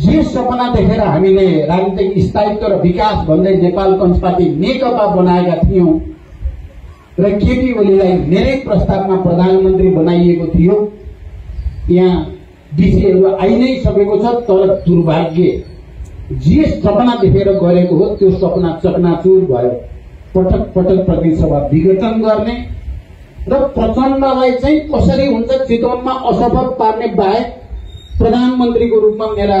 जे सपना देखेर हामीले राजनीतिक स्थायित्व र विकास भन्दै नेपाल पार्टी नेकपा बनाएका थियौँ। र केपी ओलीलाई मेरै प्रस्तावमा प्रधानमन्त्री बनाइएको थियो। यहाँ विषयहरू आइ नै सकेको छ तर दुर्भाग्य जे सपना देखेर गरेको हो त्यो सपना चकनाचुर भयो। पटक पटक प्रतिसभा विघटन गर्ने र प्रचण्डलाई चाहिँ कसरी हुन्छ चितवनमा असफल पार्ने बाहेक प्रधानमन्त्रीको रूपमा मेरा